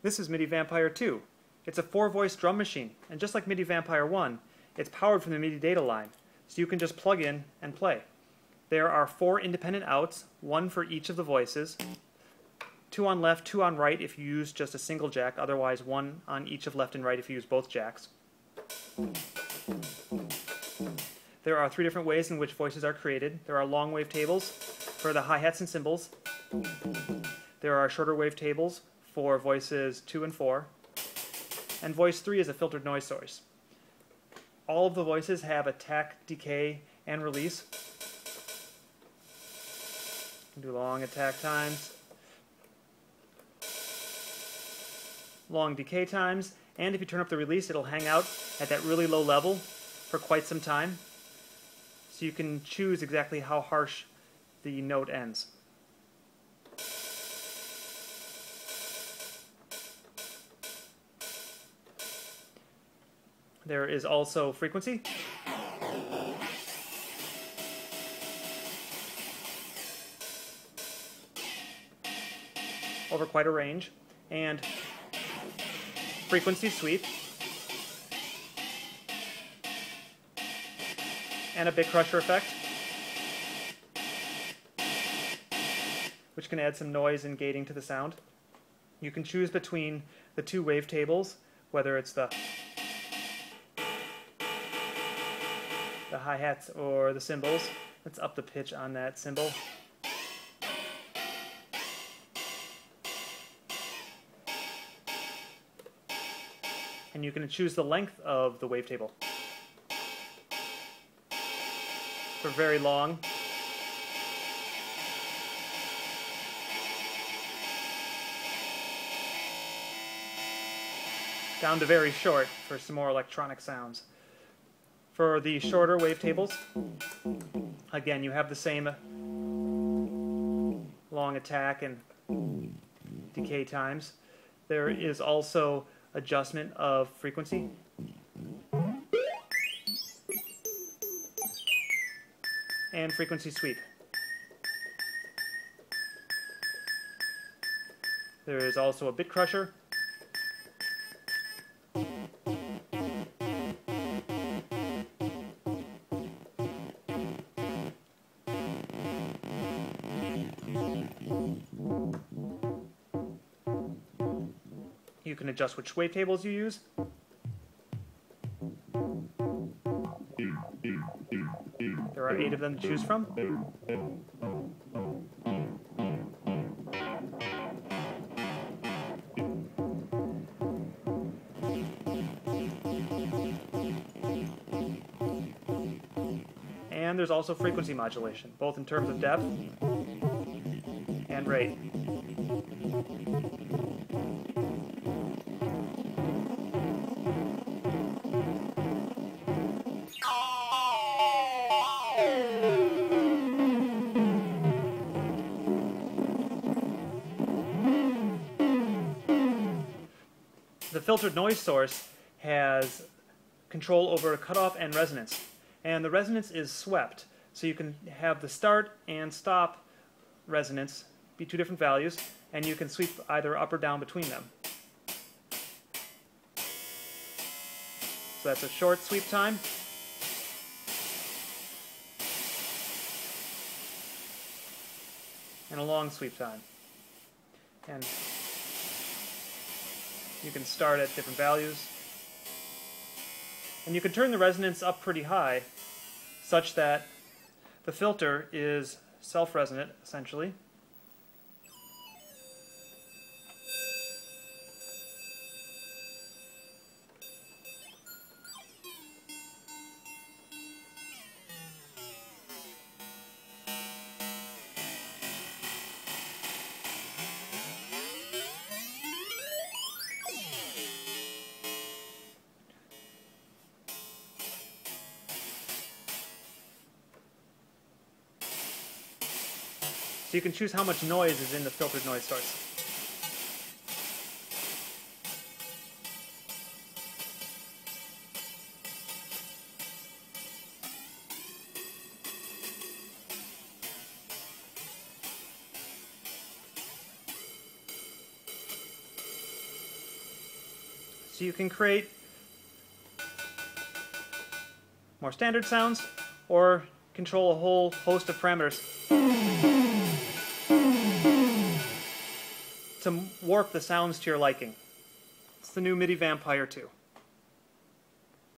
This is MIDI Vampire 2. It's a four-voice drum machine, and just like MIDI Vampire 1, it's powered from the MIDI data line, so you can just plug in and play. There are four independent outs, one for each of the voices, two on left, two on right if you use just a single jack, otherwise one on each of left and right if you use both jacks. There are three different ways in which voices are created. There are long wave tables for the hi-hats and cymbals. There are shorter wave tables for voices 2 and 4. And voice 3 is a filtered noise source. All of the voices have attack, decay, and release. Do long attack times, long decay times, and if you turn up the release, it'll hang out at that really low level for quite some time. So you can choose exactly how harsh the note ends. There is also frequency. Over quite a range. And frequency sweep. And a bit crusher effect. Which can add some noise and gating to the sound. You can choose between the two wavetables, whether it's the hi-hats or the cymbals. Let's up the pitch on that cymbal. And you can choose the length of the wavetable. For very long, down to very short for some more electronic sounds. For the shorter wavetables, again, you have the same long attack and decay times. There is also adjustment of frequency. And frequency sweep. There is also a bit crusher You can adjust which wavetables you use. There are eight of them to choose from. And there's also frequency modulation, both in terms of depth and. The filtered noise source has control over cutoff and resonance. And the resonance is swept. So you can have the start and stop resonance be two different values, and you can sweep either up or down between them. So that's a short sweep time. And a long sweep time. And you can start at different values. And you can turn the resonance up pretty high such that the filter is self-resonant, essentially. So you can choose how much noise is in the filtered noise source. So you can create more standard sounds or control a whole host of parameters to warp the sounds to your liking. It's the new MIDI Vampire 2.